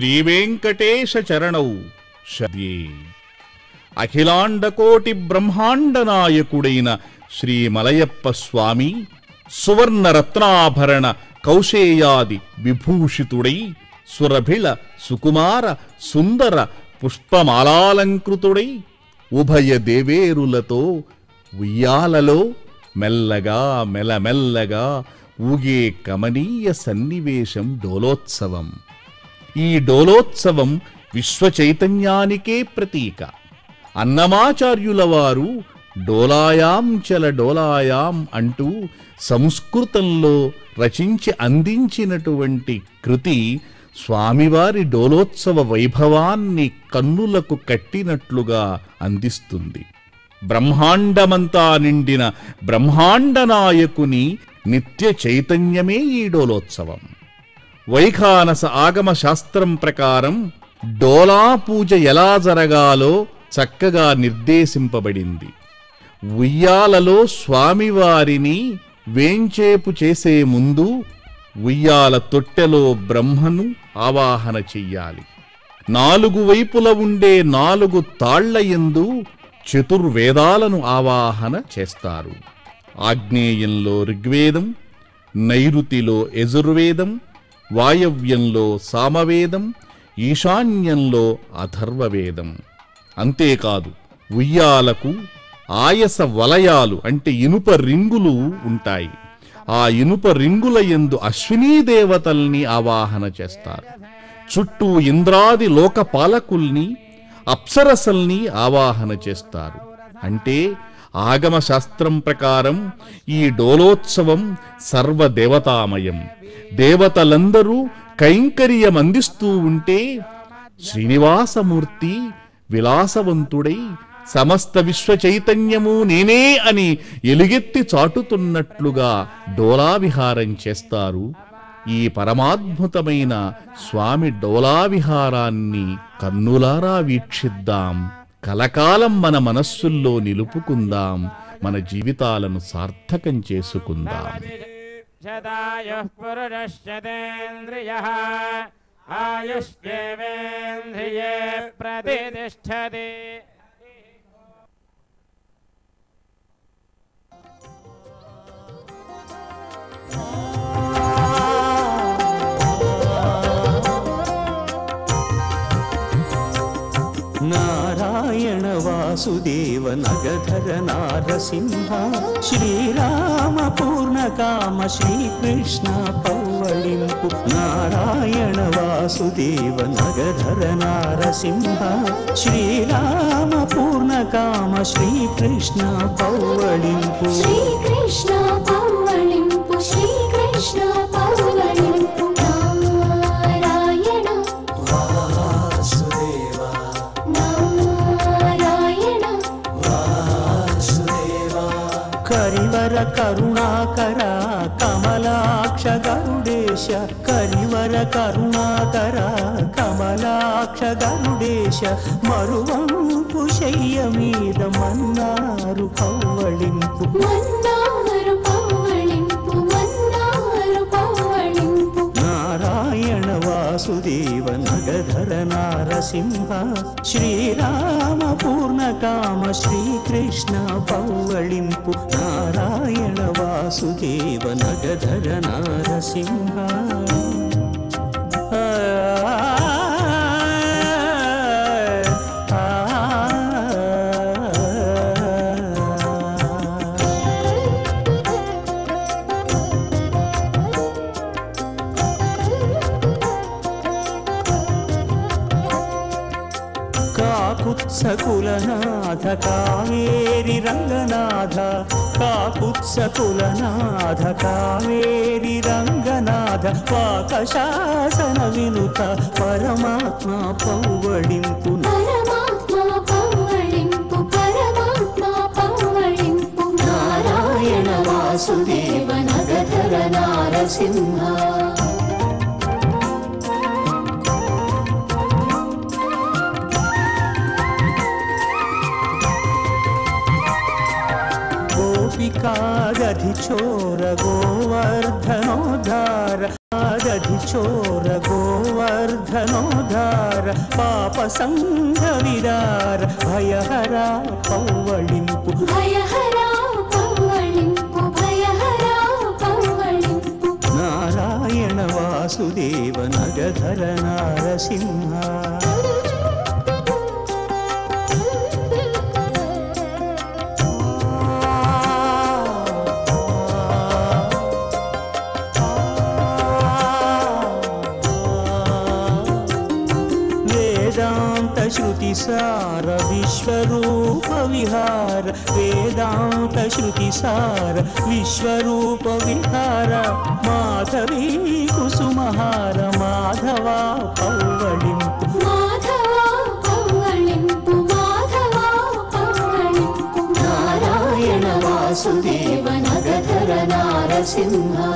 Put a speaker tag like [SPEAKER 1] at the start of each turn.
[SPEAKER 1] శ్రీవేంకటేశరణౌ అఖిలాండకోటి బ్రహ్మాండ నాయకుడైన శ్రీ మలయప్ప స్వామి సువర్ణరత్నాభరణ కౌశేయాది విభూషితుడై సురభిళ సుకుమార సుందర పుష్పమాలాలంకృతుడై ఉభయ దేవేరులతో ఉయ్యాలలో మెల్లగా మెలమెల్లగా ఊగే కమనీయ సన్నివేశం డోలోత్సవం. ఈ డోలోత్సవం విశ్వచైతన్యానికే ప్రతీక. అన్నమాచార్యుల వారు డోలాయాం చల డోలాయాం అంటూ సంస్కృతంలో రచించి అందించినటువంటి కృతి స్వామివారి డోలోత్సవ వైభవాన్ని కన్నులకు కట్టినట్లుగా అందిస్తుంది. బ్రహ్మాండమంతా నిండిన బ్రహ్మాండ నాయకుని నిత్య చైతన్యమే ఈ డోలోత్సవం. వైఖానస ఆగమ శాస్త్రం ప్రకారం డోలా పూజ ఎలా జరగాలో చక్కగా నిర్దేశింపబడింది. ఉయ్యాలలో స్వామివారిని వేంచేపు చేసే ముందు ఉయ్యాల తొట్టెలో బ్రహ్మను ఆవాహన చెయ్యాలి. నాలుగు వైపుల ఉండే నాలుగు తాళ్ళ యందు చతుర్వేదాలను ఆవాహన చేస్తారు. ఆగ్నేయంలో ఋగ్వేదం నైరుతిలో యజుర్వేదం వాయవ్యంలో సామవేదం ఈశాన్యంలో అథర్వవేదం అంతేకాదు ఉయ్యాలకు ఆయస వలయాలు అంటే ఇనుప రింగులు ఉంటాయి. ఆ ఇనుప రింగుల యందు అశ్వినీ దేవతల్ని ఆవాహన చేస్తారు. చుట్టూ ఇంద్రాది లోకపాలకుల్ని అప్సరసల్ని ఆవాహన చేస్తారు. అంటే ఆగమ శాస్త్రం ప్రకారం ఈ డోలోత్సవం సర్వదేవతామయం. దేవతలందరూ కైంకర్యం అందిస్తూ ఉంటే శ్రీనివాసమూర్తి విలాసవంతుడై సమస్త విశ్వ చైతన్యము నేనే అని ఎలుగెత్తి చాటుతున్నట్లుగా డోలావిహారం చేస్తారు. ఈ పరమాద్భుతమైన స్వామి డోలావిహారాన్ని కన్నులారా వీక్షిద్దాం. కలకాలం మన మనస్సుల్లో నిలుపుకుందాం మన జీవితాలను సార్థకం చేసుకుందాం.
[SPEAKER 2] ఆయుష్ేంద్రియే ప్రతిష్టది वासुदेव नगधर नारसिंह श्रीराम पूर्णकाम श्रीकृष्ण पौवणिं नारायण वासुदेव नगधर
[SPEAKER 3] नारसिंह श्रीराम पूर्णकाम श्रीकृष्ण पौवणिं श्रीकृष्ण
[SPEAKER 2] కరివర కరుణాకర కమలాక్ష గరుడేశ. కరివర కరుణాకర కమలాక్ష గరుడేశ. మరువంపు శయ్య మీద మన్నారు
[SPEAKER 3] పౌవళింపు.
[SPEAKER 2] నారాయణ వాసుదేవ నగధర నారసింహ. శ్రీరామ पूर्णकाम श्रीकृष्ण पौवळिम्पु नारायण वासुदेव नगधर नारसिंहा। కాకుత్సకులనాథ కావేరి రంగనాథ కాకుత్సకులనాథ కావేరి రంగనాథ పాకశాసన వినుత పరమాత్మ పౌవడింపు
[SPEAKER 3] నారాయణ వాసుదేవ నగధర నారసింహ.
[SPEAKER 2] कादधिचोर गोवर्धनोधार कादधिचोर गोवर्धनोधार पापसङ्घविरार भयहरा पौवळिम्पु पू नारायणवासुदेवनग धर नारसिंहा। वेदान्तश्रुतिसार विश्वरूपविहार
[SPEAKER 3] वेदान्तश्रुतिसार विश्वरूपविहार माधवी कुसुमहार माधवा पौवलिम् नारायण नारसिंहा।